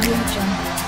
认真。